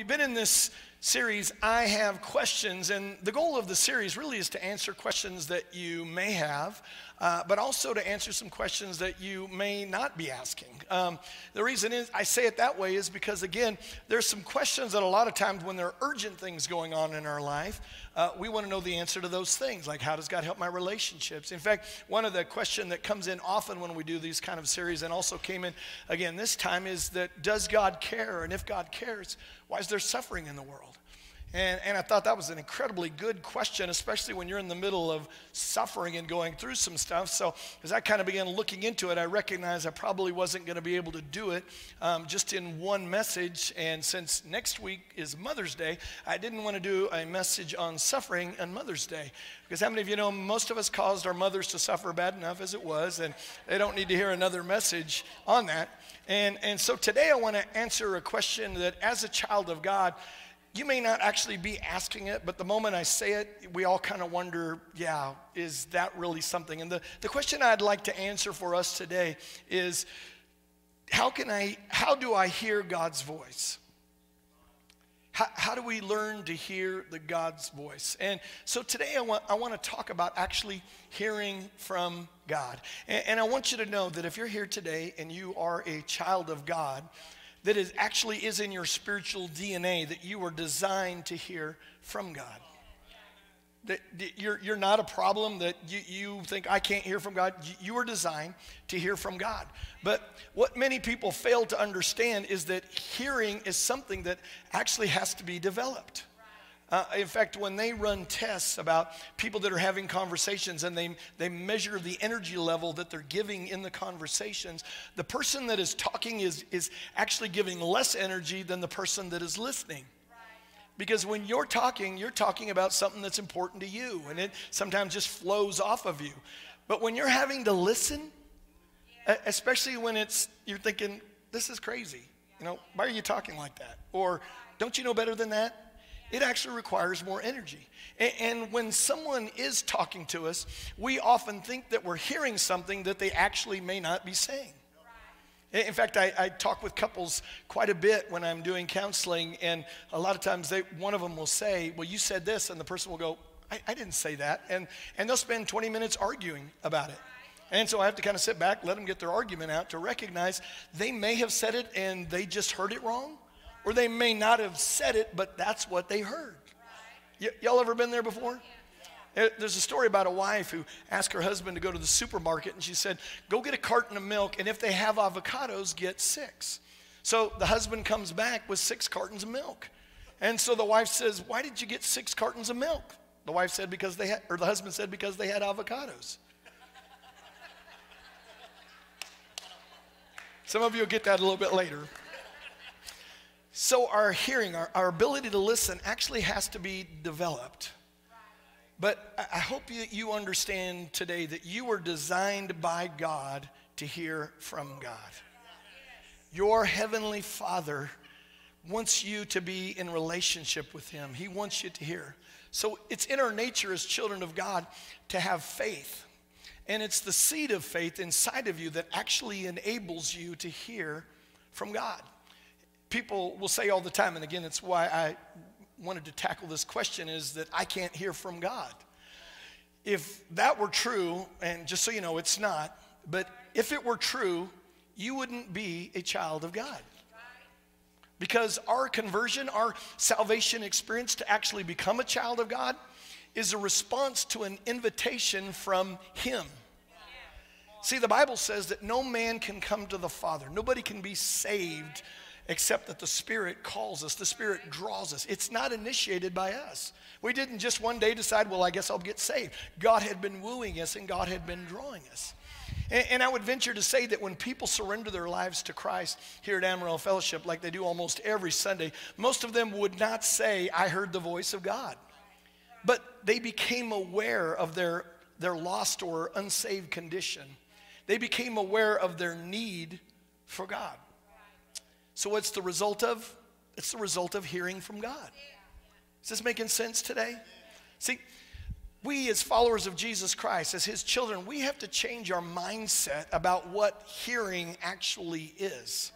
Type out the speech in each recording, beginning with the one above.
we've been in this series, I Have Questions, and the goal of the series really is to answer questions that you may have, uh, but also to answer some questions that you may not be asking. Um, the reason is I say it that way is because, again, there's some questions that a lot of times when there are urgent things going on in our life, uh, we want to know the answer to those things, like how does God help my relationships? In fact, one of the questions that comes in often when we do these kind of series, and also came in again this time, is that does God care? And if God cares, why is there suffering in the world? And, and I thought that was an incredibly good question, especially when you're in the middle of suffering and going through some stuff. So, as I kind of began looking into it, I recognized I probably wasn't going to be able to do it um, just in one message. And since next week is Mother's Day, I didn't want to do a message on suffering on Mother's Day. Because how many of you know most of us caused our mothers to suffer bad enough as it was, and they don't need to hear another message on that. And, and so today I want to answer a question that, as a child of God, you may not actually be asking it, but the moment I say it, we all kind of wonder, yeah, is that really something? And the, the question I'd like to answer for us today is how can I, how do I hear God's voice? How, how do we learn to hear the God's voice? And so today I want, I want to talk about actually hearing from God. And, and I want you to know that if you're here today and you are a child of God, that is actually is in your spiritual DNA that you were designed to hear from God. That you're, you're not a problem that you, you think I can't hear from God. You were designed to hear from God. But what many people fail to understand is that hearing is something that actually has to be developed. Uh, in fact, when they run tests about people that are having conversations and they, they measure the energy level that they're giving in the conversations, the person that is talking is, is actually giving less energy than the person that is listening. Because when you're talking, you're talking about something that's important to you, and it sometimes just flows off of you. But when you're having to listen, especially when it's you're thinking, "This is crazy," you know, why are you talking like that? Or don't you know better than that? It actually requires more energy. And, and, when someone is talking to us, we often think that we're hearing something that they actually may not be saying. In fact, I, I, talk with couples quite a bit when I'm doing counseling, and a lot of times they, one of them will say, Well, you said this, and the person will go, I, I didn't say that. And, and they'll spend 20 minutes arguing about it. And so I have to kind of sit back, let them get their argument out to recognize they may have said it and they just heard it wrong or they may not have said it, but that's what they heard. Y- y'all ever been there before? There's a story about a wife who asked her husband to go to the supermarket and she said, Go get a carton of milk, and if they have avocados, get six. So the husband comes back with six cartons of milk. And so the wife says, Why did you get six cartons of milk? The wife said, Because they had, or the husband said, Because they had avocados. Some of you will get that a little bit later. So, our hearing, our, our ability to listen actually has to be developed. But I hope you, you understand today that you were designed by God to hear from God. Your heavenly Father wants you to be in relationship with Him, He wants you to hear. So, it's in our nature as children of God to have faith. And it's the seed of faith inside of you that actually enables you to hear from God people will say all the time, and again, it's why I wanted to tackle this question, is that I can't hear from God. If that were true, and just so you know, it's not, but if it were true, you wouldn't be a child of God. Because our conversion, our salvation experience to actually become a child of God is a response to an invitation from Him. See, the Bible says that no man can come to the Father, nobody can be saved except that the Spirit calls us, the Spirit draws us. It's not initiated by us. We didn't just one day decide, well, I guess I'll get saved. God had been wooing us and God had been drawing us. And, and I would venture to say that when people surrender their lives to Christ here at Amarillo Fellowship, like they do almost every Sunday, most of them would not say, I heard the voice of God. But they became aware of their, their lost or unsaved condition. They became aware of their need for God. So, what's the result of? It's the result of hearing from God. Is this making sense today? See, we as followers of Jesus Christ, as his children, we have to change our mindset about what hearing actually is.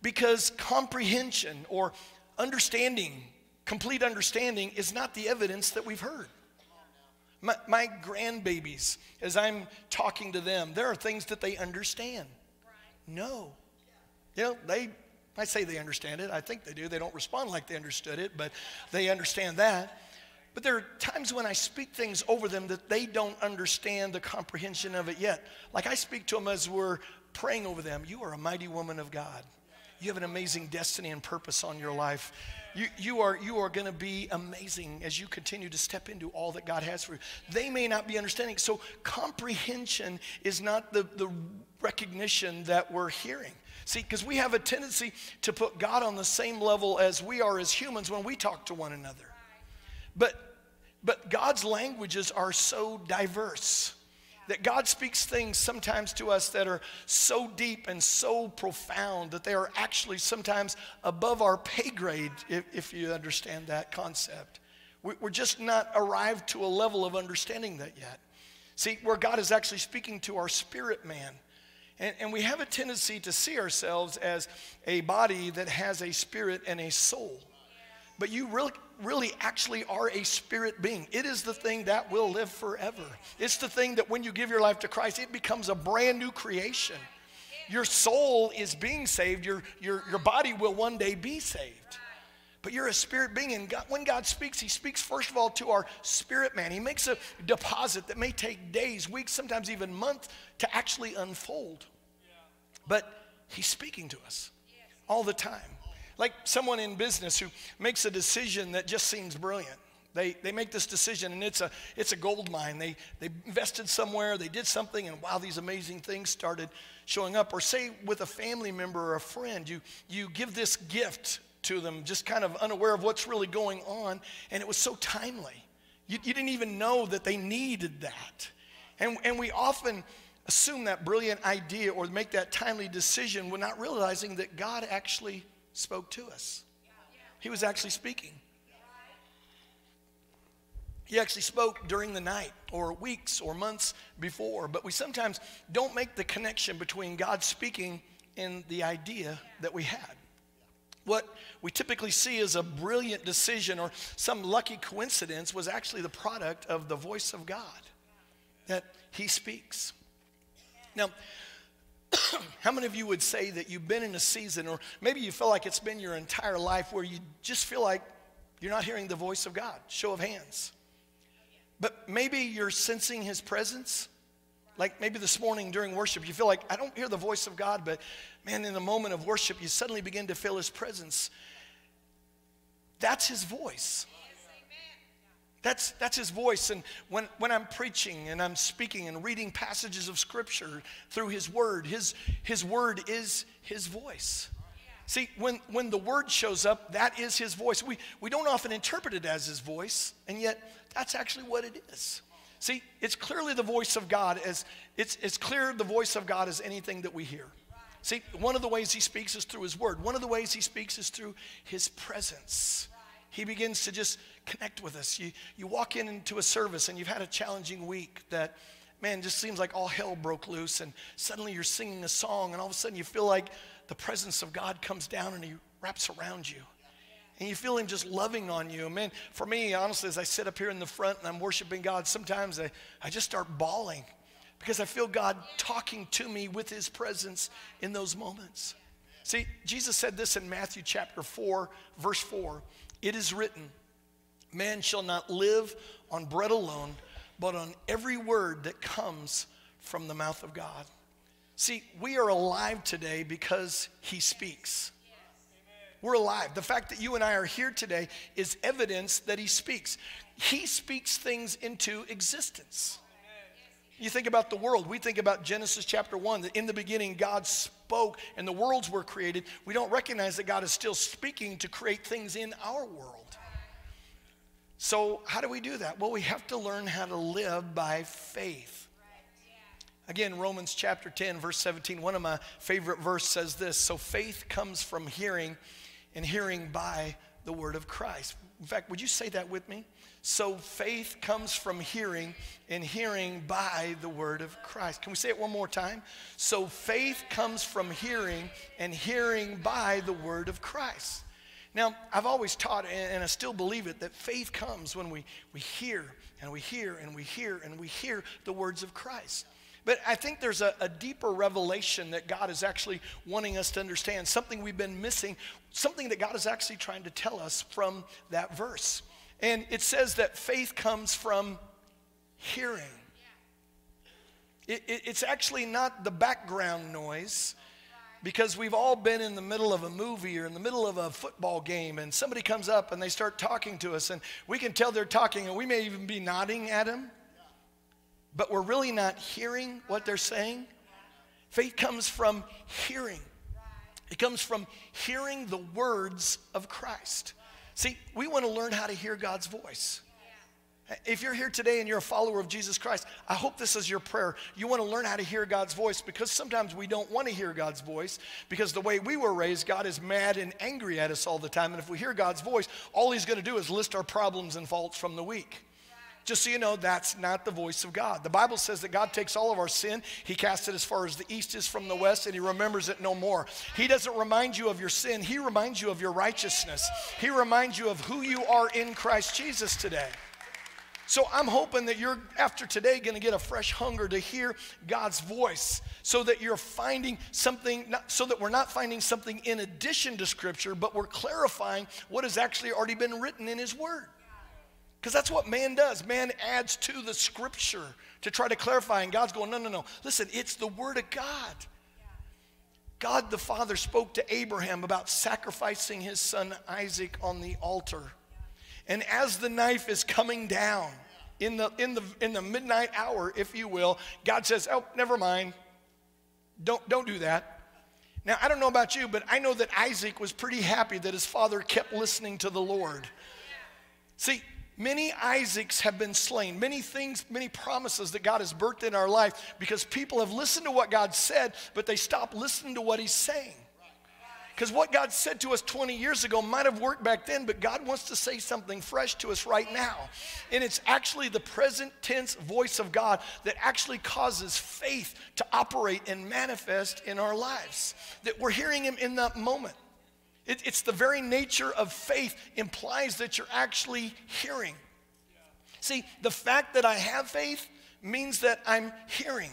Because comprehension or understanding, complete understanding, is not the evidence that we've heard. My, my grandbabies, as I'm talking to them, there are things that they understand. No. You know, they, I say they understand it. I think they do. They don't respond like they understood it, but they understand that. But there are times when I speak things over them that they don't understand the comprehension of it yet. Like I speak to them as we're praying over them. You are a mighty woman of God. You have an amazing destiny and purpose on your life. You, you are, you are going to be amazing as you continue to step into all that God has for you. They may not be understanding. So, comprehension is not the, the recognition that we're hearing. See, because we have a tendency to put God on the same level as we are as humans when we talk to one another. But, but God's languages are so diverse that God speaks things sometimes to us that are so deep and so profound that they are actually sometimes above our pay grade, if, if you understand that concept. We're just not arrived to a level of understanding that yet. See, where God is actually speaking to our spirit man. And, and we have a tendency to see ourselves as a body that has a spirit and a soul. But you really, really actually are a spirit being. It is the thing that will live forever. It's the thing that when you give your life to Christ, it becomes a brand new creation. Your soul is being saved, your, your, your body will one day be saved. But you're a spirit being, and God, when God speaks, He speaks first of all to our spirit man. He makes a deposit that may take days, weeks, sometimes even months to actually unfold. But He's speaking to us all the time. Like someone in business who makes a decision that just seems brilliant. They, they make this decision and it's a, it's a gold mine. They, they invested somewhere, they did something, and wow, these amazing things started showing up. Or say with a family member or a friend, you, you give this gift to them, just kind of unaware of what's really going on, and it was so timely. You, you didn't even know that they needed that. And, and we often assume that brilliant idea or make that timely decision, not realizing that God actually spoke to us. He was actually speaking. He actually spoke during the night or weeks or months before, but we sometimes don't make the connection between God speaking and the idea that we had. What we typically see as a brilliant decision or some lucky coincidence was actually the product of the voice of God that He speaks. Now, How many of you would say that you've been in a season, or maybe you feel like it's been your entire life, where you just feel like you're not hearing the voice of God? Show of hands. But maybe you're sensing His presence. Like maybe this morning during worship, you feel like, I don't hear the voice of God, but man, in the moment of worship, you suddenly begin to feel His presence. That's His voice. That's, that's his voice. And when, when I'm preaching and I'm speaking and reading passages of scripture through his word, his, his word is his voice. See, when, when the word shows up, that is his voice. We, we don't often interpret it as his voice, and yet that's actually what it is. See, it's clearly the voice of God as it's, clear the voice of God as anything that we hear. See, one of the ways he speaks is through his word. One of the ways he speaks is through his presence. He begins to just connect with us. You, you walk in into a service and you've had a challenging week that, man, just seems like all hell broke loose. And suddenly you're singing a song and all of a sudden you feel like the presence of God comes down and he wraps around you. And you feel him just loving on you. Man, for me, honestly, as I sit up here in the front and I'm worshiping God, sometimes I, I just start bawling because I feel God talking to me with his presence in those moments. See, Jesus said this in Matthew chapter 4, verse 4. It is written, Man shall not live on bread alone, but on every word that comes from the mouth of God. See, we are alive today because He speaks. We're alive. The fact that you and I are here today is evidence that He speaks. He speaks things into existence. You think about the world. We think about Genesis chapter 1, that in the beginning God spoke and the worlds were created. We don't recognize that God is still speaking to create things in our world. So, how do we do that? Well, we have to learn how to live by faith. Again, Romans chapter 10, verse 17, one of my favorite verses says this So faith comes from hearing, and hearing by the word of Christ. In fact, would you say that with me? So faith comes from hearing, and hearing by the word of Christ. Can we say it one more time? So faith comes from hearing, and hearing by the word of Christ. Now, I've always taught, and I still believe it, that faith comes when we, we hear and we hear and we hear and we hear the words of Christ. But I think there's a, a, deeper revelation that God is actually wanting us to understand, something we've been missing, something that God is actually trying to tell us from that verse. And it says that faith comes from hearing. It, it, it's actually not the background noise because we've all been in the middle of a movie or in the middle of a football game and somebody comes up and they start talking to us and we can tell they're talking and we may even be nodding at them but we're really not hearing what they're saying faith comes from hearing it comes from hearing the words of christ see we want to learn how to hear god's voice if you're here today and you're a follower of Jesus Christ, I hope this is your prayer. You want to learn how to hear God's voice because sometimes we don't want to hear God's voice because the way we were raised, God is mad and angry at us all the time. And if we hear God's voice, all He's going to do is list our problems and faults from the week. Just so you know, that's not the voice of God. The Bible says that God takes all of our sin, He casts it as far as the east is from the west, and He remembers it no more. He doesn't remind you of your sin, He reminds you of your righteousness. He reminds you of who you are in Christ Jesus today. So I'm hoping that you're, after today, going to get a fresh hunger to hear God's voice so that you're finding something, so that we're not finding something in addition to Scripture, but we're clarifying what has actually already been written in His Word. Because that's what man does. Man adds to the Scripture to try to clarify, and God's going, no, no, no. Listen, it's the Word of God. God the Father spoke to Abraham about sacrificing his son Isaac on the altar. And as the knife is coming down in the, in the, in the midnight hour, if you will, God says, Oh, never mind. Don't, don't do that. Now, I don't know about you, but I know that Isaac was pretty happy that his father kept listening to the Lord. See, many Isaacs have been slain, many things, many promises that God has birthed in our life because people have listened to what God said, but they stopped listening to what He's saying. Because what God said to us 20 years ago might have worked back then, but God wants to say something fresh to us right now. And it's actually the present tense voice of God that actually causes faith to operate and manifest in our lives. That we're hearing Him in that moment. It, it's the very nature of faith implies that you're actually hearing. See, the fact that I have faith means that I'm hearing.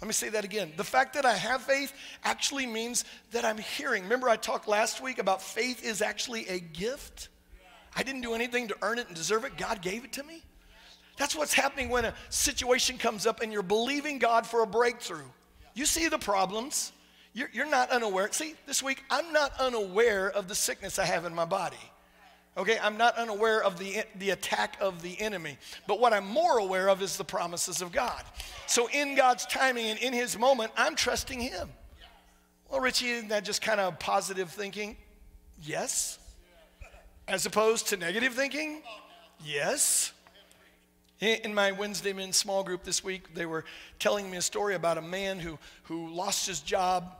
Let me say that again. The fact that I have faith actually means that I'm hearing. Remember, I talked last week about faith is actually a gift. I didn't do anything to earn it and deserve it, God gave it to me. That's what's happening when a situation comes up and you're believing God for a breakthrough. You see the problems, you're, you're not unaware. See, this week, I'm not unaware of the sickness I have in my body. Okay, I'm not unaware of the, the attack of the enemy. But what I'm more aware of is the promises of God. So, in God's timing and in His moment, I'm trusting Him. Well, Richie, isn't that just kind of positive thinking? Yes. As opposed to negative thinking? Yes. In my Wednesday men small group this week, they were telling me a story about a man who, who lost his job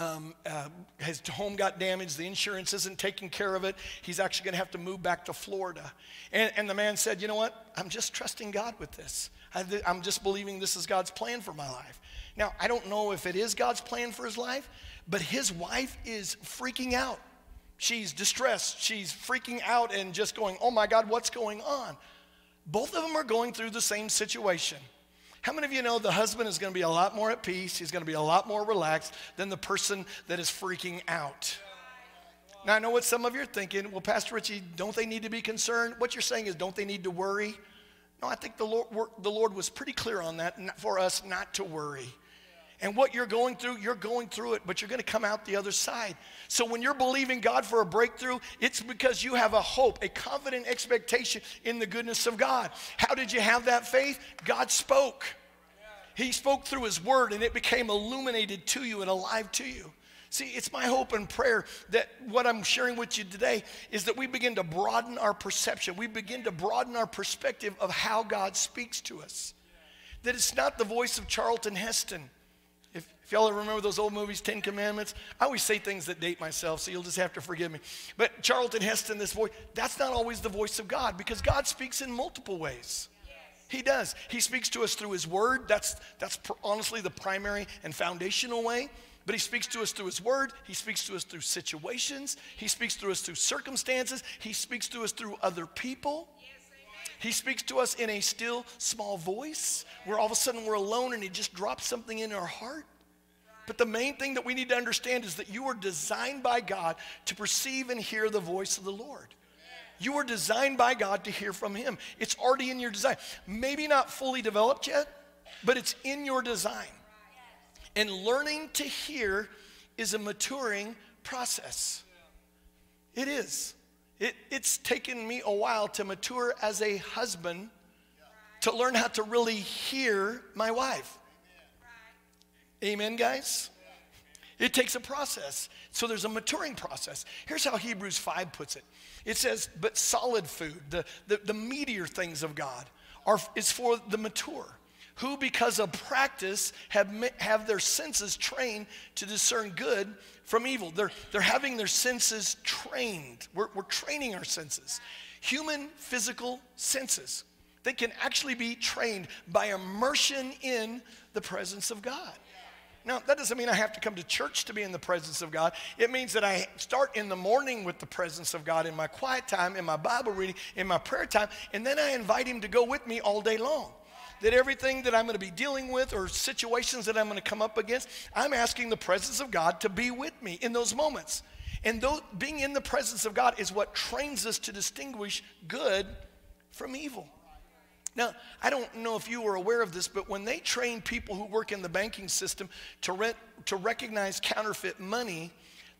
um, uh, his home got damaged. The insurance isn't taking care of it. He's actually going to have to move back to Florida. And, and, the man said, You know what? I'm just trusting God with this. I, I'm just believing this is God's plan for my life. Now, I don't know if it is God's plan for his life, but his wife is freaking out. She's distressed. She's freaking out and just going, Oh my God, what's going on? Both of them are going through the same situation. How many of you know the husband is going to be a lot more at peace? He's going to be a lot more relaxed than the person that is freaking out. Now, I know what some of you are thinking. Well, Pastor Richie, don't they need to be concerned? What you're saying is, don't they need to worry? No, I think the Lord, the Lord was pretty clear on that for us not to worry. And what you're going through, you're going through it, but you're going to come out the other side. So when you're believing God for a breakthrough, it's because you have a hope, a confident expectation in the goodness of God. How did you have that faith? God spoke. He spoke through His word, and it became illuminated to you and alive to you. See, it's my hope and prayer that what I'm sharing with you today is that we begin to broaden our perception. We begin to broaden our perspective of how God speaks to us. That it's not the voice of Charlton Heston if y'all remember those old movies, Ten Commandments, I always say things that date myself, so you'll just have to forgive me. But Charlton Heston, this voice, that's not always the voice of God because God speaks in multiple ways. He does. He speaks to us through His Word. That's, that's honestly the primary and foundational way. But he speaks to us through his word. He speaks to us through situations. He speaks to us through circumstances. He speaks to us through other people. He speaks to us in a still small voice where all of a sudden we're alone and he just drops something in our heart. But the main thing that we need to understand is that you are designed by God to perceive and hear the voice of the Lord. You were designed by God to hear from Him. It's already in your design. Maybe not fully developed yet, but it's in your design. And learning to hear is a maturing process. It is. It, it's taken me a while to mature as a husband to learn how to really hear my wife. Amen, guys? It takes a process. So there's a maturing process. Here's how Hebrews 5 puts it it says, But solid food, the, the, the meatier things of God, are, is for the mature, who, because of practice, have, have their senses trained to discern good from evil. They're, they're having their senses trained. We're, we're training our senses. Human physical senses. They can actually be trained by immersion in the presence of God. Now, that doesn't mean I have to come to church to be in the presence of God. It means that I start in the morning with the presence of God in my quiet time, in my Bible reading, in my prayer time, and then I invite Him to go with me all day long. That everything that I'm going to be dealing with or situations that I'm going to come up against, I'm asking the presence of God to be with me in those moments. And though, being in the presence of God is what trains us to distinguish good from evil. Now, I don't know if you were aware of this, but when they train people who work in the banking system to, rent, to recognize counterfeit money,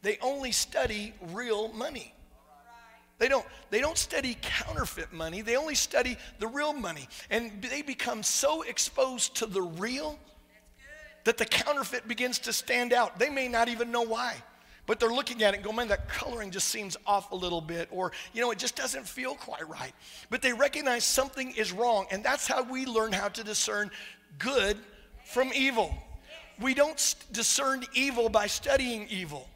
they only study real money. They don't, they don't study counterfeit money, they only study the real money. And they become so exposed to the real that the counterfeit begins to stand out. They may not even know why. But they're looking at it and go, man, that coloring just seems off a little bit, or, you know, it just doesn't feel quite right. But they recognize something is wrong, and that's how we learn how to discern good from evil. We don't discern evil by studying evil.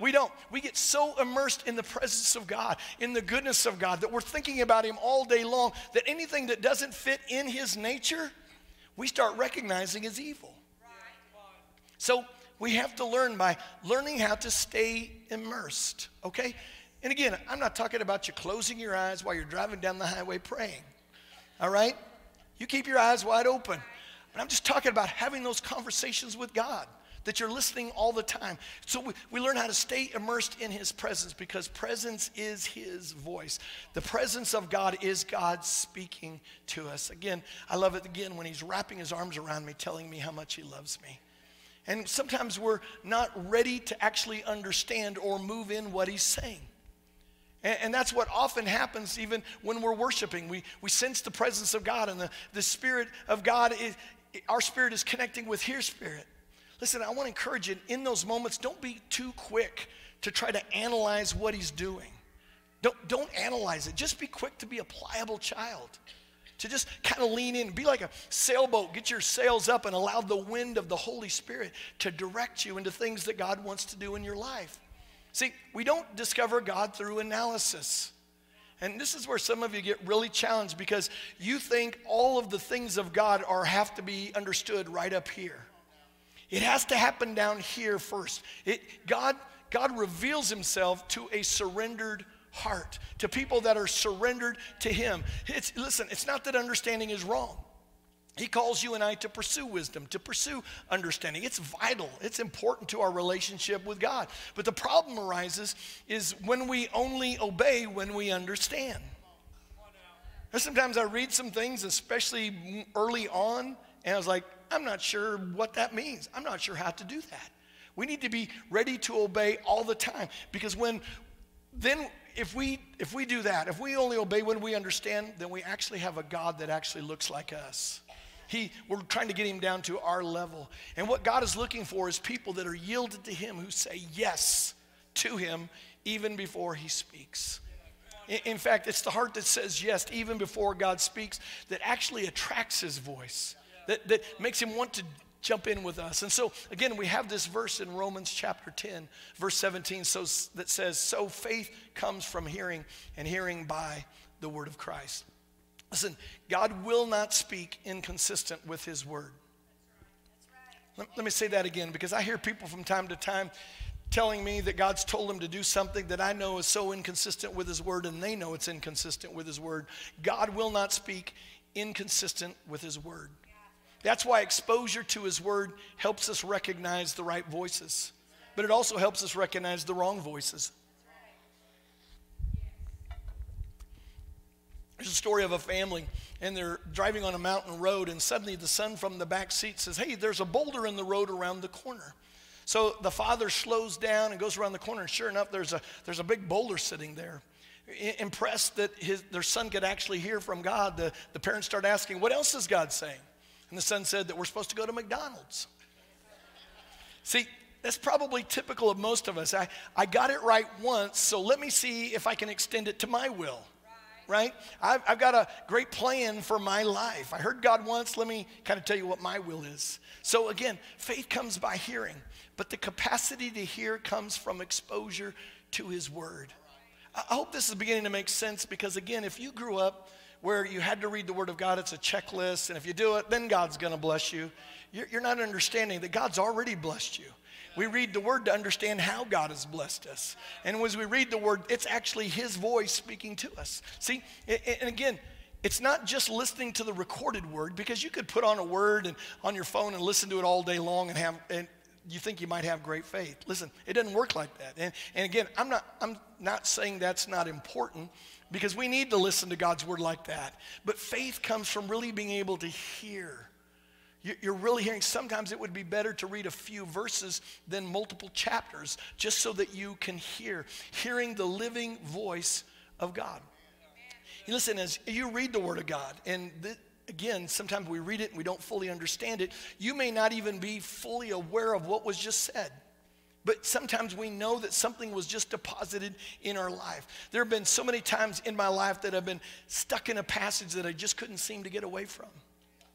We don't. We get so immersed in the presence of God, in the goodness of God, that we're thinking about Him all day long that anything that doesn't fit in His nature, we start recognizing as evil. So we have to learn by learning how to stay immersed, okay? And again, I'm not talking about you closing your eyes while you're driving down the highway praying, all right? You keep your eyes wide open. But I'm just talking about having those conversations with God that you're listening all the time. So we, we learn how to stay immersed in His presence because presence is His voice. The presence of God is God speaking to us. Again, I love it again when He's wrapping His arms around me, telling me how much He loves me. And sometimes we're not ready to actually understand or move in what he's saying. And, and, that's what often happens even when we're worshiping. We, we sense the presence of God, and the, the Spirit of God, is, our spirit is connecting with His spirit. Listen, I want to encourage you in those moments, don't be too quick to try to analyze what He's doing. Don't, don't analyze it. Just be quick to be a pliable child to just kind of lean in, be like a sailboat, get your sails up and allow the wind of the Holy Spirit to direct you into things that God wants to do in your life. See, we don't discover God through analysis. And this is where some of you get really challenged because you think all of the things of God are have to be understood right up here. It has to happen down here first. It, God, God reveals himself to a surrendered heart, to people that are surrendered to Him. It's, listen, it's not that understanding is wrong. He calls you and I to pursue wisdom, to pursue understanding. It's vital, it's important to our relationship with God. But the problem arises is when we only obey when we understand. And sometimes I read some things, especially early on, and I was like, I'm not sure what that means. I'm not sure how to do that. We need to be ready to obey all the time because when then if we if we do that, if we only obey when we understand, then we actually have a God that actually looks like us. He, we're trying to get him down to our level. And what God is looking for is people that are yielded to him who say yes to him even before he speaks. In, in fact, it's the heart that says yes even before God speaks that actually attracts his voice, that, that makes him want to jump in with us. And so, again, we have this verse in Romans chapter 10, verse 17, so, that says, So faith comes from hearing, and hearing by the word of Christ. Listen, God will not speak inconsistent with his word. Let, let me say that again because I hear people from time to time telling me that God's told them to do something that I know is so inconsistent with His Word, and they know it's inconsistent with His Word. God will not speak inconsistent with His Word. That's why exposure to His Word helps us recognize the right voices, but it also helps us recognize the wrong voices. There's a story of a family, and they're driving on a mountain road, and suddenly the son from the back seat says, Hey, there's a boulder in the road around the corner. So the father slows down and goes around the corner, and sure enough, there's a, there's a big boulder sitting there. I, impressed that his, their son could actually hear from God, the, the parents start asking, What else is God saying? And the son said that we're supposed to go to McDonald's. See, that's probably typical of most of us. I, I got it right once, so let me see if I can extend it to my will right? I've, I've, got a great plan for my life. I heard God once. Let me kind of tell you what my will is. So, again, faith comes by hearing. But the capacity to hear comes from exposure to His Word. I hope this is beginning to make sense because, again, if you grew up where you had to read the Word of God, it's a checklist, and if you do it, then God's going to bless you. You're not understanding that God's already blessed you. We read the Word to understand how God has blessed us. And as we read the Word, it's actually His voice speaking to us. See, and again, it's not just listening to the recorded word because you could put on a word and on your phone and listen to it all day long and have and you think you might have great faith. Listen, it doesn't work like that. And, and again, I'm not, I'm not saying that's not important because we need to listen to God's word like that. But faith comes from really being able to hear. You're really hearing, sometimes it would be better to read a few verses than multiple chapters just so that you can hear, hearing the living voice of God. listen, as you read the Word of God, and again, sometimes we read it and we don't fully understand it. You may not even be fully aware of what was just said. But sometimes we know that something was just deposited in our life. There have been so many times in my life that I've been stuck in a passage that I just couldn't seem to get away from.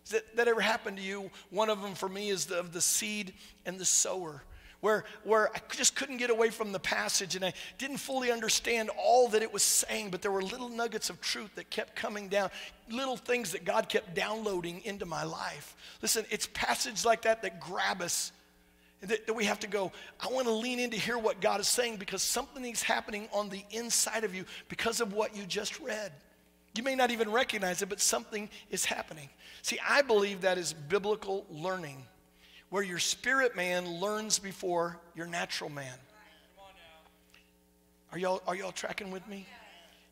Has that, that ever happened to you? One of them for me is the, of the seed and the sower where, where I just couldn't get away from the passage and I didn't fully understand all that it was saying, but there were little nuggets of truth that kept coming down, little things that God kept downloading into my life. Listen, it's passages like that that grab us. That, that we have to go, I want to lean in to hear what God is saying because something is happening on the inside of you because of what you just read. You may not even recognize it, but something is happening. See, I believe that is biblical learning where your spirit man learns before your natural man. Are y'all, are y'all tracking with me?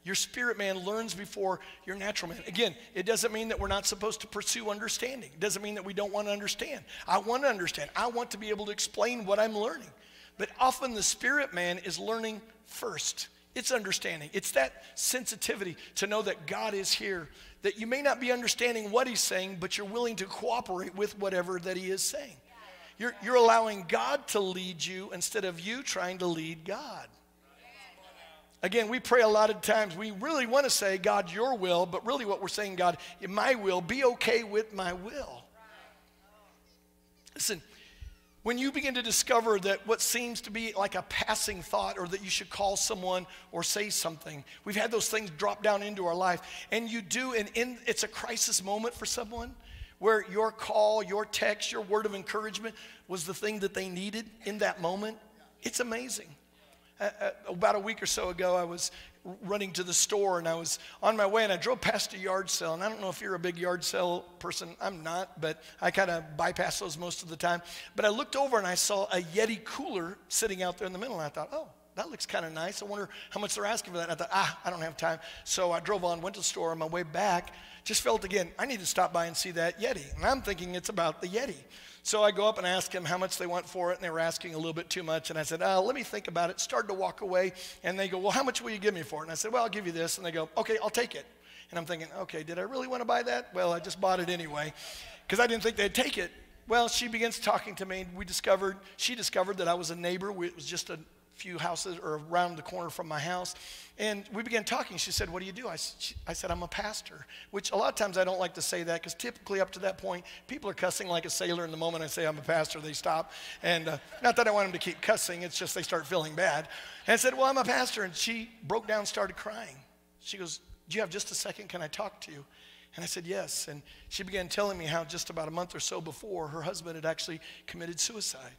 Your spirit man learns before your natural man. Again, it doesn't mean that we're not supposed to pursue understanding. It doesn't mean that we don't want to understand. I want to understand. I want to be able to explain what I'm learning. But often the spirit man is learning first. It's understanding. It's that sensitivity to know that God is here, that you may not be understanding what he's saying, but you're willing to cooperate with whatever that he is saying. You're, you're allowing God to lead you instead of you trying to lead God. Again, we pray a lot of times. We really want to say, God, your will, but really what we're saying, God, my will, be okay with my will. Listen, when you begin to discover that what seems to be like a passing thought or that you should call someone or say something, we've had those things drop down into our life, and you do, and in, it's a crisis moment for someone where your call, your text, your word of encouragement was the thing that they needed in that moment. It's amazing. Uh, about a week or so ago, I was running to the store and I was on my way and I drove past a yard sale. And I don't know if you're a big yard sale person. I'm not, but I kind of bypass those most of the time. But I looked over and I saw a Yeti cooler sitting out there in the middle. And I thought, oh, that looks kind of nice. I wonder how much they're asking for that. And I thought, ah, I don't have time. So I drove on, went to the store. On my way back, just felt again, I need to stop by and see that Yeti. And I'm thinking it's about the Yeti. So I go up and ask them how much they want for it, and they were asking a little bit too much. And I said, uh, let me think about it. Started to walk away, and they go, well, how much will you give me for it? And I said, well, I'll give you this. And they go, okay, I'll take it. And I'm thinking, okay, did I really want to buy that? Well, I just bought it anyway, because I didn't think they'd take it. Well, she begins talking to me. We discovered, she discovered that I was a neighbor. It was just a few houses or around the corner from my house. And we began talking. She said, What do you do? I, she, I said, I'm a pastor, which a lot of times I don't like to say that because typically up to that point, people are cussing like a sailor. And the moment I say I'm a pastor, they stop. And uh, not that I want them to keep cussing, it's just they start feeling bad. And I said, Well, I'm a pastor. And she broke down, started crying. She goes, Do you have just a second? Can I talk to you? And I said, Yes. And she began telling me how just about a month or so before, her husband had actually committed suicide.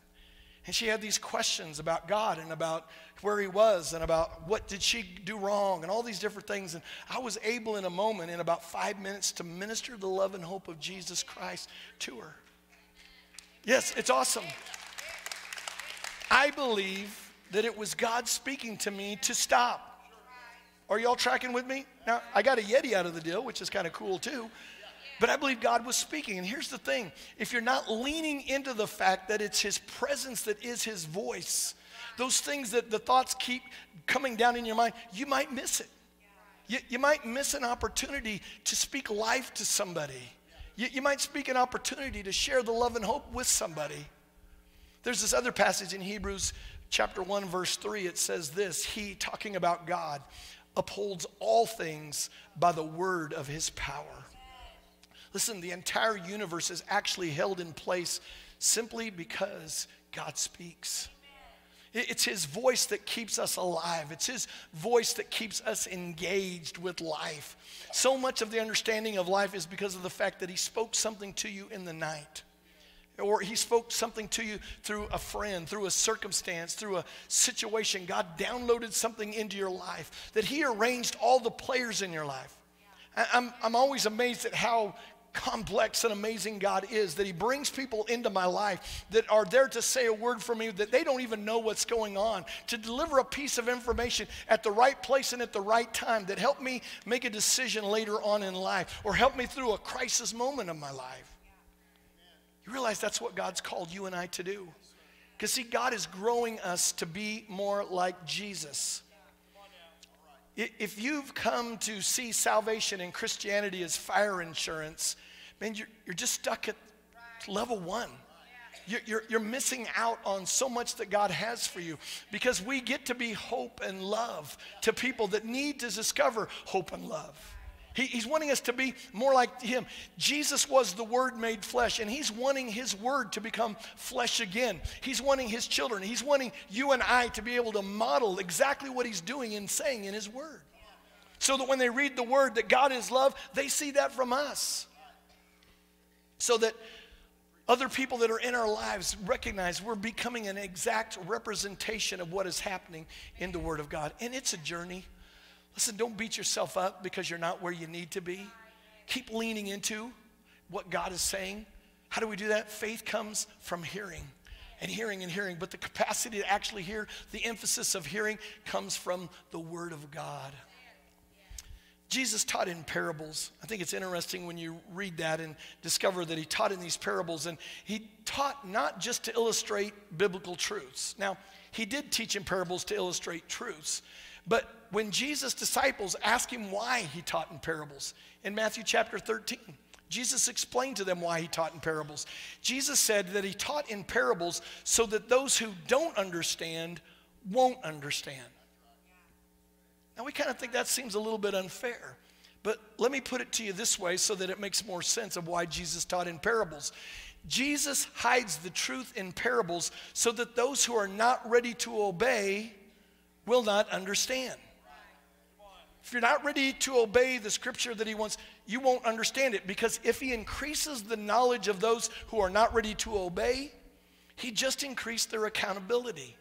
And she had these questions about God and about where he was and about what did she do wrong and all these different things. And I was able in a moment, in about five minutes, to minister the love and hope of Jesus Christ to her. Yes, it's awesome. I believe that it was God speaking to me to stop. Are y'all tracking with me? Now, I got a Yeti out of the deal, which is kind of cool too. But I believe God was speaking. And here's the thing if you're not leaning into the fact that it's His presence that is His voice, those things that the thoughts keep coming down in your mind, you might miss it. You, you might miss an opportunity to speak life to somebody. You, you might speak an opportunity to share the love and hope with somebody. There's this other passage in Hebrews chapter 1, verse 3. It says this He, talking about God, upholds all things by the word of His power. Listen, the entire universe is actually held in place simply because God speaks. It's His voice that keeps us alive. It's His voice that keeps us engaged with life. So much of the understanding of life is because of the fact that He spoke something to you in the night. Or He spoke something to you through a friend, through a circumstance, through a situation. God downloaded something into your life, that He arranged all the players in your life. I'm, I'm always amazed at how complex and amazing God is, that He brings people into my life that are there to say a word for me that they don't even know what's going on, to deliver a piece of information at the right place and at the right time that help me make a decision later on in life or help me through a crisis moment of my life. You realize that's what God's called you and I to do. Because, see, God is growing us to be more like Jesus. If you've come to see salvation and Christianity as fire insurance, man, you're, you're just stuck at level one. You're, you're, missing out on so much that God has for you because we get to be hope and love to people that need to discover hope and love. He, he's wanting us to be more like Him. Jesus was the Word made flesh, and He's wanting His Word to become flesh again. He's wanting His children, He's wanting you and I to be able to model exactly what He's doing and saying in His Word. So that when they read the Word that God is love, they see that from us so that other people that are in our lives recognize we're becoming an exact representation of what is happening in the Word of God. And it's a journey. Listen, don't beat yourself up because you're not where you need to be. Keep leaning into what God is saying. How do we do that? Faith comes from hearing and hearing and hearing, but the capacity to actually hear, the emphasis of hearing comes from the Word of God. Jesus taught in parables. I think it's interesting when you read that and discover that he taught in these parables. And he taught not just to illustrate biblical truths. Now, he did teach in parables to illustrate truths. But when Jesus' disciples asked him why he taught in parables, in Matthew chapter 13, Jesus explained to them why he taught in parables. Jesus said that he taught in parables so that those who don't understand won't understand. Now, we kind of think that seems a little bit unfair. But let me put it to you this way so that it makes more sense of why Jesus taught in parables. Jesus hides the truth in parables so that those who are not ready to obey will not understand. If you're not ready to obey the scripture that he wants, you won't understand it because if he increases the knowledge of those who are not ready to obey, he just increased their accountability.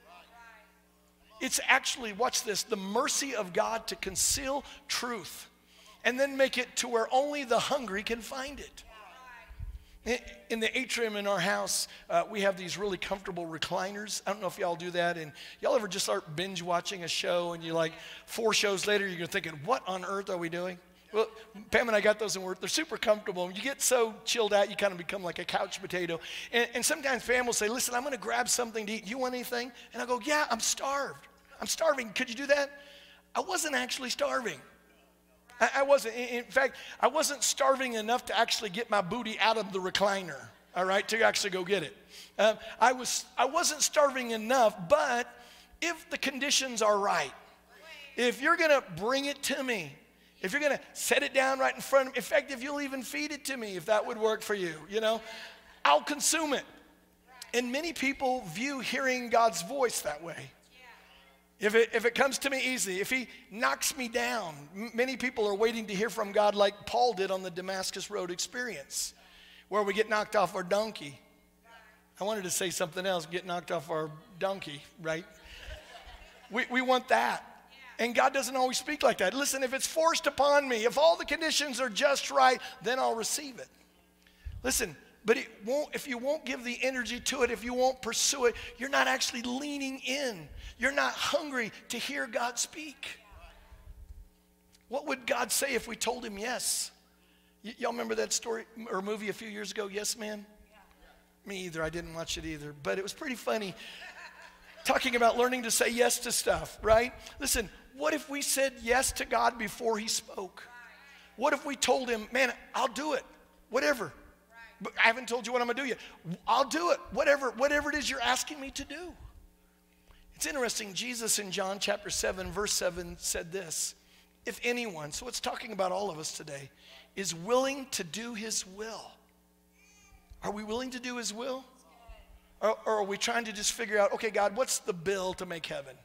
It's actually, watch this, the mercy of God to conceal truth and then make it to where only the hungry can find it. In the atrium in our house, uh, we have these really comfortable recliners. I don't know if y'all do that. And y'all ever just start binge watching a show and you like four shows later, you're thinking, what on earth are we doing? Well, Pam and I got those and they're super comfortable. You get so chilled out, you kind of become like a couch potato. And, and sometimes Pam will say, listen, I'm going to grab something to eat. You want anything? And I go, yeah, I'm starved. I'm starving. Could you do that? I wasn't actually starving. I, I wasn't. In, in fact, I wasn't starving enough to actually get my booty out of the recliner, all right, to actually go get it. Um, I, was, I wasn't starving enough, but if the conditions are right, if you're going to bring it to me, if you're going to set it down right in front of me, in fact, if you'll even feed it to me, if that would work for you, you know, I'll consume it. And many people view hearing God's voice that way. If it, if it comes to me easily, if he knocks me down, m- many people are waiting to hear from God like Paul did on the Damascus Road experience, where we get knocked off our donkey. I wanted to say something else, get knocked off our donkey, right? We, we want that. And God doesn't always speak like that. Listen, if it's forced upon me, if all the conditions are just right, then I'll receive it. Listen, but it won't, if you won't give the energy to it, if you won't pursue it, you're not actually leaning in. You're not hungry to hear God speak. What would God say if we told him yes? Y'all remember that story or movie a few years ago, Yes Man? Me either. I didn't watch it either. But it was pretty funny talking about learning to say yes to stuff, right? Listen, what if we said yes to God before He spoke? What if we told Him, man, I'll do it, whatever. But I haven't told you what I'm gonna do yet. I'll do it, whatever, whatever it is you're asking me to do. It's interesting, Jesus in John chapter 7, verse 7 said this If anyone, so it's talking about all of us today, is willing to do His will, are we willing to do His will? Or, or, are we trying to just figure out, okay, God, what's the bill to make heaven?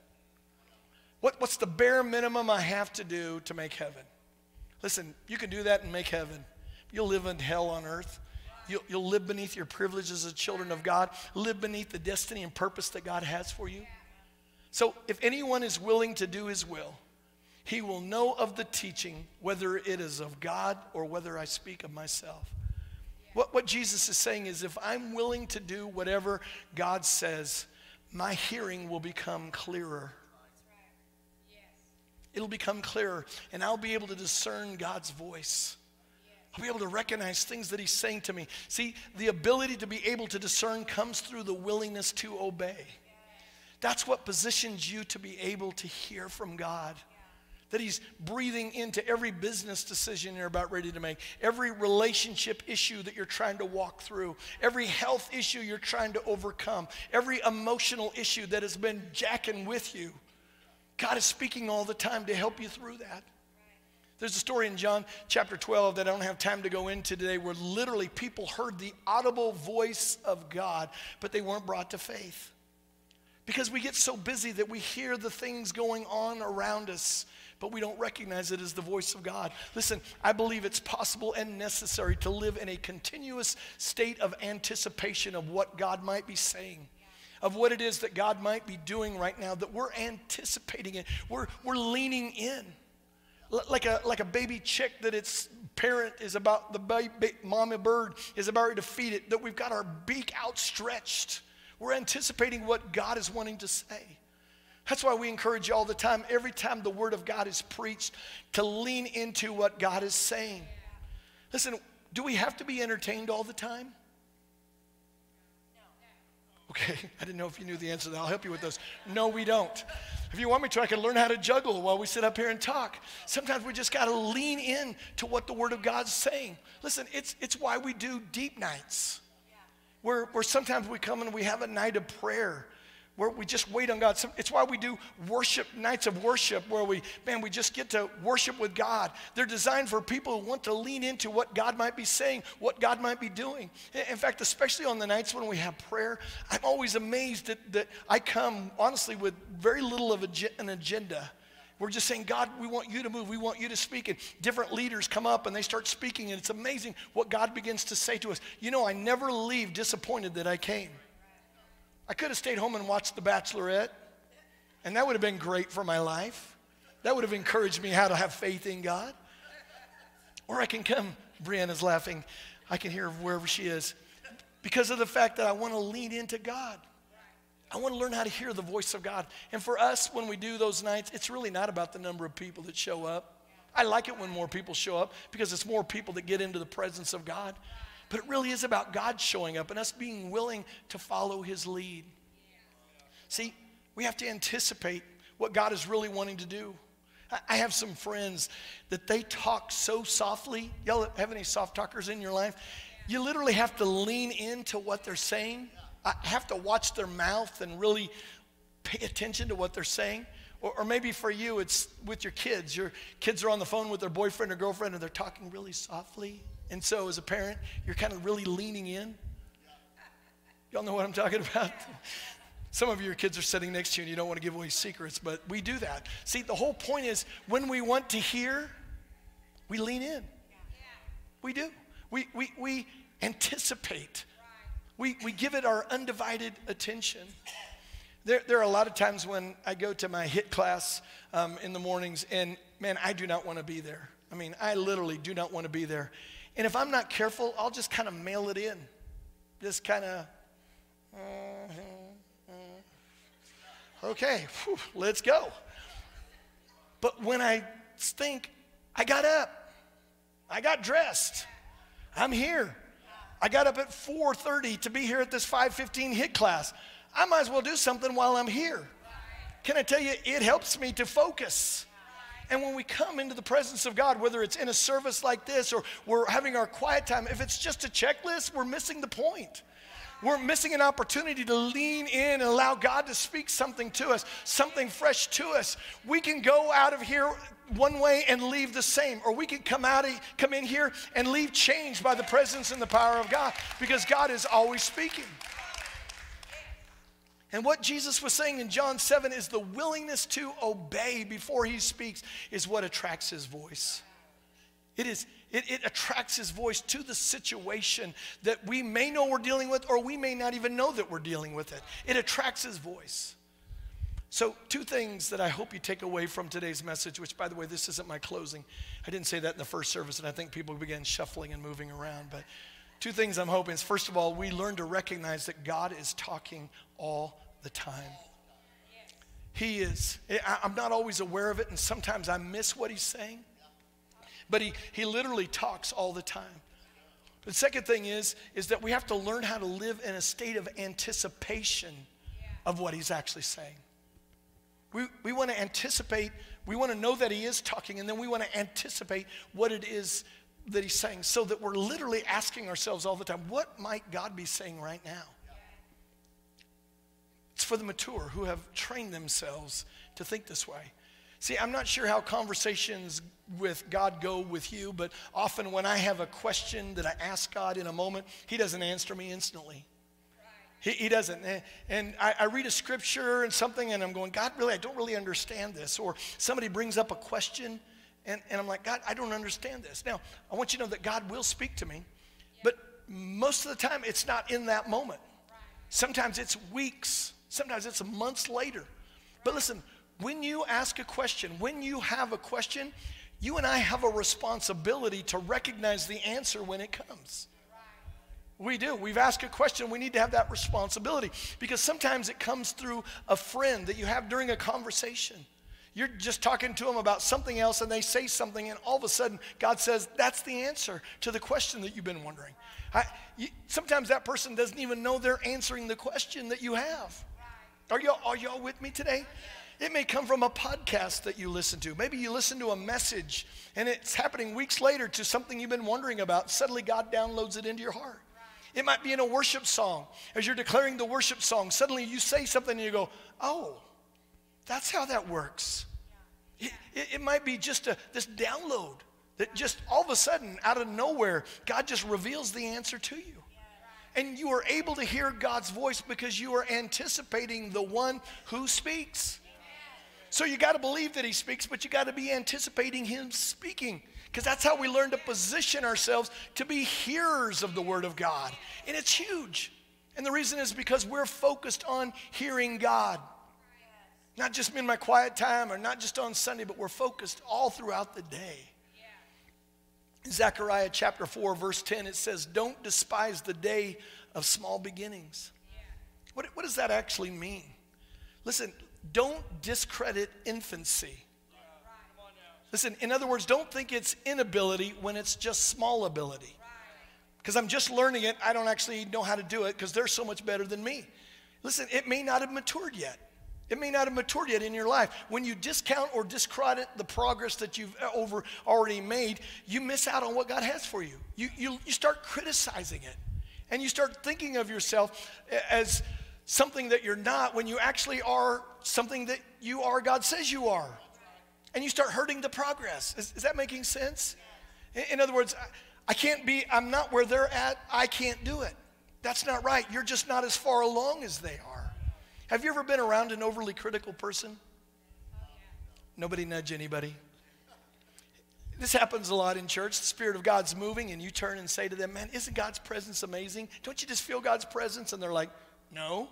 What, what's the bare minimum I have to do to make heaven? Listen, you can do that and make heaven. You'll live in hell on earth. You'll, you'll live beneath your privileges as children of God, live beneath the destiny and purpose that God has for you. So, if anyone is willing to do his will, he will know of the teaching, whether it is of God or whether I speak of myself. What, what Jesus is saying is if I'm willing to do whatever God says, my hearing will become clearer. It'll become clearer, and I'll be able to discern God's voice. I'll be able to recognize things that He's saying to me. See, the ability to be able to discern comes through the willingness to obey. That's what positions you to be able to hear from God that He's breathing into every business decision you're about ready to make, every relationship issue that you're trying to walk through, every health issue you're trying to overcome, every emotional issue that has been jacking with you. God is speaking all the time to help you through that. There's a story in John chapter 12 that I don't have time to go into today where literally people heard the audible voice of God, but they weren't brought to faith. Because we get so busy that we hear the things going on around us but we don't recognize it as the voice of God. Listen, I believe it's possible and necessary to live in a continuous state of anticipation of what God might be saying. Of what it is that God might be doing right now, that we're anticipating it. We're, we're leaning in. L- like a, like a baby chick that its parent is about, the baby, mama bird is about to feed it, that we've got our beak outstretched. We're anticipating what God is wanting to say. That's why we encourage you all the time, every time the Word of God is preached, to lean into what God is saying. Listen, do we have to be entertained all the time? Okay, I didn't know if you knew the answer that. I'll help you with those. No, we don't. If you want me to, I can learn how to juggle while we sit up here and talk. Sometimes we just got to lean in to what the Word of God's saying. Listen, it's, it's why we do deep nights, where, where sometimes we come and we have a night of prayer where we just wait on God. It's why we do worship nights of worship where we, man, we just get to worship with God. They're designed for people who want to lean into what God might be saying, what God might be doing. In fact, especially on the nights when we have prayer, I'm always amazed that, that I come, honestly, with very little of an agenda. We're just saying, God, we want you to move. We want you to speak. And different leaders come up and they start speaking, and it's amazing what God begins to say to us. You know, I never leave disappointed that I came. I could have stayed home and watched The Bachelorette, and that would have been great for my life. That would have encouraged me how to have faith in God. Or I can come, Brianna's laughing. I can hear her wherever she is. Because of the fact that I want to lean into God. I want to learn how to hear the voice of God. And for us, when we do those nights, it's really not about the number of people that show up. I like it when more people show up because it's more people that get into the presence of God. But it really is about God showing up and us being willing to follow his lead. See, we have to anticipate what God is really wanting to do. I have some friends that they talk so softly. Y'all have any soft talkers in your life? You literally have to lean into what they're saying. I have to watch their mouth and really pay attention to what they're saying. Or, or, maybe for you, it's with your kids. Your kids are on the phone with their boyfriend or girlfriend and they're talking really softly. And so, as a parent, you're kind of really leaning in. Y'all know what I'm talking about? Some of your kids are sitting next to you and you don't want to give away secrets, but we do that. See, the whole point is when we want to hear, we lean in. We do. We, we, we anticipate. We, we give it our undivided attention. There, there are a lot of times when I go to my HIIT class um, in the mornings, and man, I do not want to be there. I mean, I literally do not want to be there. And if I'm not careful, I'll just kind of mail it in. Just kind of, uh, uh, okay, whew, let's go. But when I think, I got up, I got dressed, I'm here. I got up at 4:30 to be here at this 5:15 HIIT class. I might as well do something while I'm here. Can I tell you, it helps me to focus. And when we come into the presence of God, whether it's in a service like this or we're having our quiet time, if it's just a checklist, we're missing the point. We're missing an opportunity to lean in and allow God to speak something to us, something fresh to us. We can go out of here one way and leave the same, or we can come out, of, come in here and leave changed by the presence and the power of God, because God is always speaking. And what Jesus was saying in John 7 is the willingness to obey before he speaks is what attracts his voice. It is it, it, attracts his voice to the situation that we may know we're dealing with, or we may not even know that we're dealing with it. It attracts his voice. So, two things that I hope you take away from today's message, which, by the way, this isn't my closing. I didn't say that in the first service, and I think people began shuffling and moving around. But two things I'm hoping is first of all, we learn to recognize that God is talking all the time. He is. I'm not always aware of it, and sometimes I miss what he's saying. But he, he literally talks all the time. The second thing is, is that we have to learn how to live in a state of anticipation of what he's actually saying. We, we want to anticipate, we want to know that he is talking, and then we want to anticipate what it is that he's saying so that we're literally asking ourselves all the time, what might God be saying right now? It's for the mature who have trained themselves to think this way. See, I'm not sure how conversations with God go with you, but often when I have a question that I ask God in a moment, He doesn't answer me instantly. He, he doesn't. And I, I read a scripture and something, and I'm going, God, really, I don't really understand this. Or somebody brings up a question, and, and I'm like, God, I don't understand this. Now, I want you to know that God will speak to me, but most of the time, it's not in that moment. Sometimes it's weeks Sometimes it's months later. But listen, when you ask a question, when you have a question, you and I have a responsibility to recognize the answer when it comes. We do. We've asked a question. We need to have that responsibility because sometimes it comes through a friend that you have during a conversation. You're just talking to them about something else and they say something, and all of a sudden, God says, That's the answer to the question that you've been wondering. I, you, sometimes that person doesn't even know they're answering the question that you have. Are y'all, are y'all with me today? It may come from a podcast that you listen to. Maybe you listen to a message and it's happening weeks later to something you've been wondering about. Suddenly, God downloads it into your heart. It might be in a worship song. As you're declaring the worship song, suddenly you say something and you go, Oh, that's how that works. It, it, might be just a, this download that just all of a sudden, out of nowhere, God just reveals the answer to you and you are able to hear God's voice because you are anticipating the one who speaks. So you got to believe that he speaks, but you got to be anticipating him speaking because that's how we learn to position ourselves to be hearers of the word of God. And it's huge. And the reason is because we're focused on hearing God. Not just me in my quiet time or not just on Sunday, but we're focused all throughout the day. Zechariah chapter 4, verse 10, it says, Don't despise the day of small beginnings. What, what does that actually mean? Listen, don't discredit infancy. Listen, in other words, don't think it's inability when it's just small ability. Because I'm just learning it, I don't actually know how to do it because they're so much better than me. Listen, it may not have matured yet. It may not have matured yet in your life. When you discount or discredit the progress that you've uh, over already made, you miss out on what God has for you. You, you, you start criticizing it. And you start thinking of yourself uh, as something that you're not when you actually are something that you are, God says you are. And you start hurting the progress. Is, is that making sense? In, in other words, I, I can't be, I'm not where they're at, I can't do it. That's not right. You're just not as far along as they are. Have you ever been around an overly critical person? Nobody nudge anybody. This happens a lot in church. The Spirit of God's moving, and you turn and say to them, Man, isn't God's presence amazing? Don't you just feel God's presence? And they're like, No.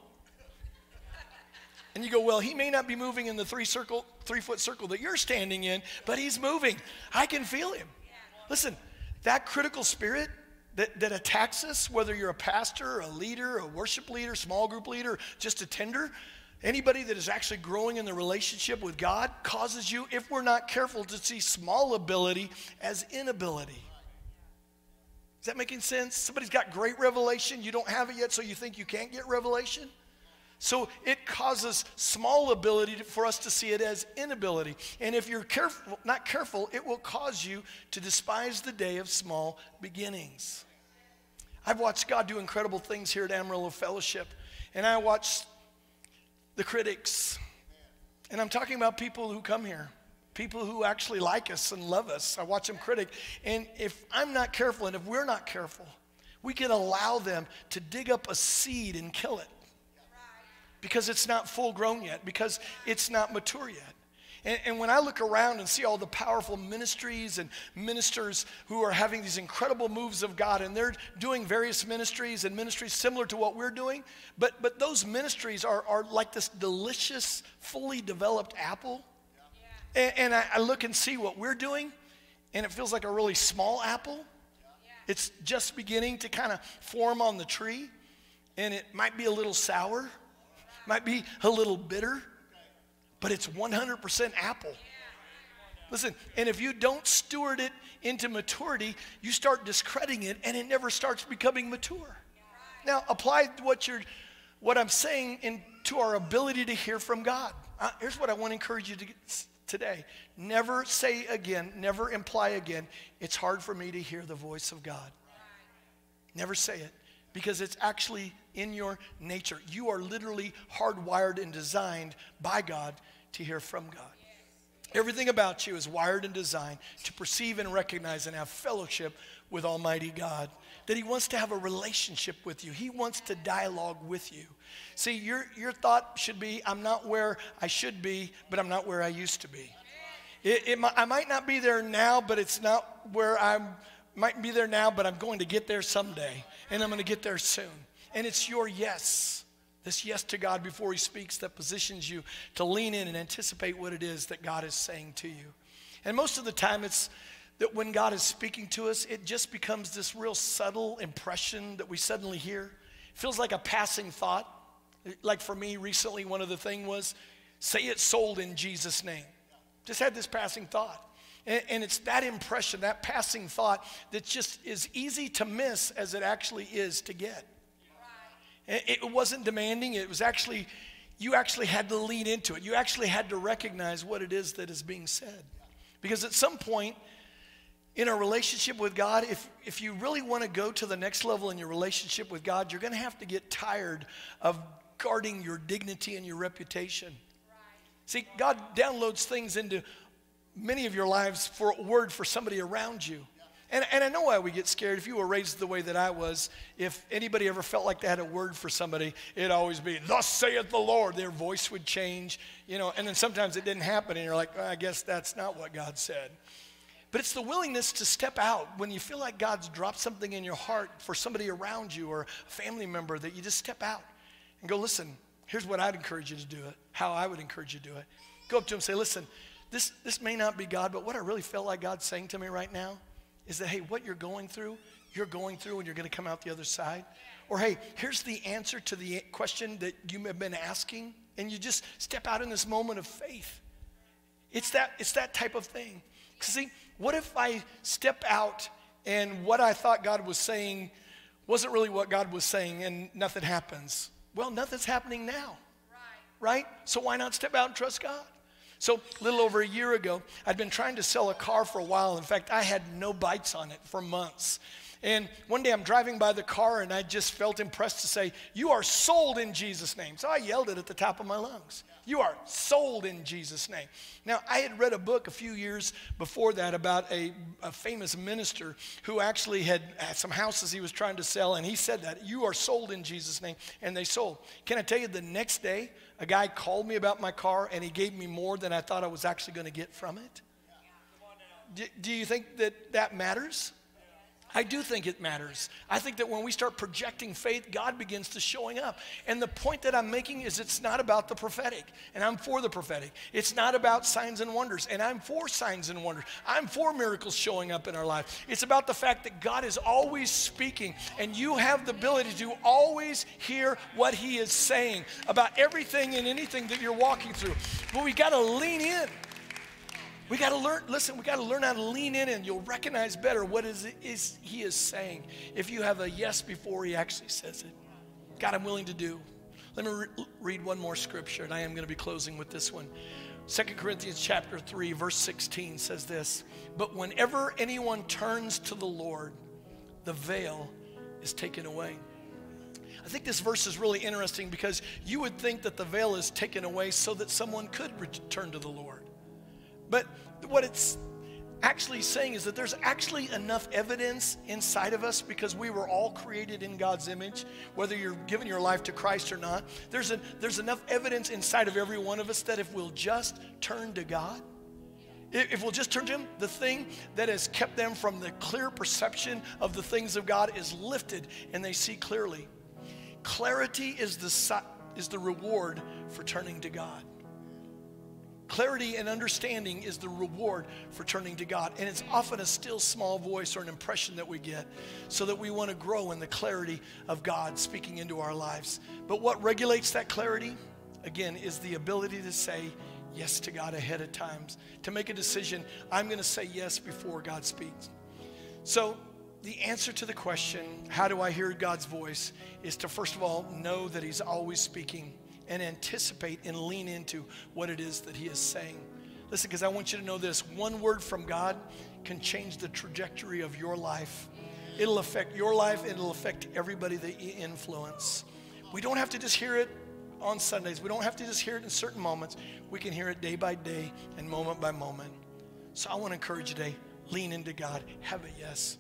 And you go, Well, He may not be moving in the three, circle, three foot circle that you're standing in, but He's moving. I can feel Him. Listen, that critical spirit that, that attacks us, whether you're a pastor, a leader, a worship leader, small group leader, just a tender, Anybody that is actually growing in the relationship with God causes you, if we're not careful, to see small ability as inability. Is that making sense? Somebody's got great revelation, you don't have it yet, so you think you can't get revelation? So it causes small ability to, for us to see it as inability. And if you're careful, not careful, it will cause you to despise the day of small beginnings. I've watched God do incredible things here at Amarillo Fellowship, and I watched the critics. And I'm talking about people who come here, people who actually like us and love us. I watch them critic. And if I'm not careful, and if we're not careful, we can allow them to dig up a seed and kill it because it's not full grown yet, because it's not mature yet. And, and, when I look around and see all the powerful ministries and ministers who are having these incredible moves of God, and they're doing various ministries and ministries similar to what we're doing, but, but those ministries are, are like this delicious, fully developed apple. Yeah. And, and I, I, look and see what we're doing, and it feels like a really small apple. Yeah. It's just beginning to kind of form on the tree, and it might be a little sour, might be a little bitter but it's 100% apple. Listen, and if you don't steward it into maturity, you start discrediting it and it never starts becoming mature. Now, apply what you're what I'm saying into our ability to hear from God. Uh, here's what I want to encourage you to today. Never say again, never imply again, it's hard for me to hear the voice of God. Never say it because it's actually in your nature. You are literally hardwired and designed by God to hear from God. Everything about you is wired and designed to perceive and recognize and have fellowship with Almighty God. That He wants to have a relationship with you, He wants to dialogue with you. See, your, your thought should be I'm not where I should be, but I'm not where I used to be. It, it, I might not be there now, but it's not where I might be there now, but I'm going to get there someday, and I'm going to get there soon. And it's your yes. This yes to God before He speaks that positions you to lean in and anticipate what it is that God is saying to you. And most of the time, it's that when God is speaking to us, it just becomes this real subtle impression that we suddenly hear. It feels like a passing thought. Like for me recently, one of the things was, say it's sold in Jesus' name. Just had this passing thought. And, and it's that impression, that passing thought, that just is easy to miss as it actually is to get. It wasn't demanding, it was actually, you actually had to lean into it. You actually had to recognize what it is that is being said. Because at some point in a relationship with God, if, if you really want to go to the next level in your relationship with God, you're going to have to get tired of guarding your dignity and your reputation. See, God downloads things into many of your lives for a word for somebody around you. And, and I know why we get scared. If you were raised the way that I was, if anybody ever felt like they had a word for somebody, it'd always be, Thus saith the Lord. Their voice would change, you know, and then sometimes it didn't happen, and you're like, well, I guess that's not what God said. But it's the willingness to step out when you feel like God's dropped something in your heart for somebody around you or a family member that you just step out and go, listen, here's what I'd encourage you to do it, how I would encourage you to do it. Go up to him and say, listen, this, this may not be God, but what I really felt like God's saying to me right now is that, hey, what you're going through, you're going through and you're going to come out the other side. Or, hey, here's the answer to the question that you have been asking, and you just step out in this moment of faith. It's that, it's that type of thing. See, what if I step out and what I thought God was saying wasn't really what God was saying and nothing happens? Well, nothing's happening now. Right? right? So why not step out and trust God? So, a little over a year ago, I'd been trying to sell a car for a while. In fact, I had no bites on it for months. And one day I'm driving by the car and I just felt impressed to say, You are sold in Jesus' name. So I yelled it at the top of my lungs. You are sold in Jesus' name. Now, I had read a book a few years before that about a, a famous minister who actually had, had some houses he was trying to sell, and he said that, You are sold in Jesus' name. And they sold. Can I tell you, the next day, a guy called me about my car and he gave me more than I thought I was actually going to get from it. Do, do you think that that matters? I do think it matters. I think that when we start projecting faith, God begins to showing up. And the point that I'm making is it's not about the prophetic, and I'm for the prophetic. It's not about signs and wonders, and I'm for signs and wonders. I'm for miracles showing up in our life. It's about the fact that God is always speaking, and you have the ability to always hear what He is saying about everything and anything that you're walking through. But we got to lean in. We got to learn, listen, we got to learn how to lean in and you'll recognize better what is, is he is saying if you have a yes before he actually says it. God, I'm willing to do. Let me re- read one more scripture, and I am going to be closing with this one. 2 Corinthians chapter 3, verse 16 says this But whenever anyone turns to the Lord, the veil is taken away. I think this verse is really interesting because you would think that the veil is taken away so that someone could return to the Lord. But what it's actually saying is that there's actually enough evidence inside of us because we were all created in God's image, whether you're giving your life to Christ or not. There's, a, there's enough evidence inside of every one of us that if we'll just turn to God, if we'll just turn to Him, the thing that has kept them from the clear perception of the things of God is lifted and they see clearly. Clarity is the, is the reward for turning to God. Clarity and understanding is the reward for turning to God. And it's often a still small voice or an impression that we get so that we want to grow in the clarity of God speaking into our lives. But what regulates that clarity, again, is the ability to say yes to God ahead of times, to make a decision. I'm going to say yes before God speaks. So, the answer to the question, how do I hear God's voice, is to first of all know that He's always speaking and anticipate and lean into what it is that He is saying. Listen, because I want you to know this one word from God can change the trajectory of your life. It'll affect your life, it'll affect everybody that you influence. We don't have to just hear it on Sundays, we don't have to just hear it in certain moments. We can hear it day by day and moment by moment. So I want to encourage you today lean into God, have a yes.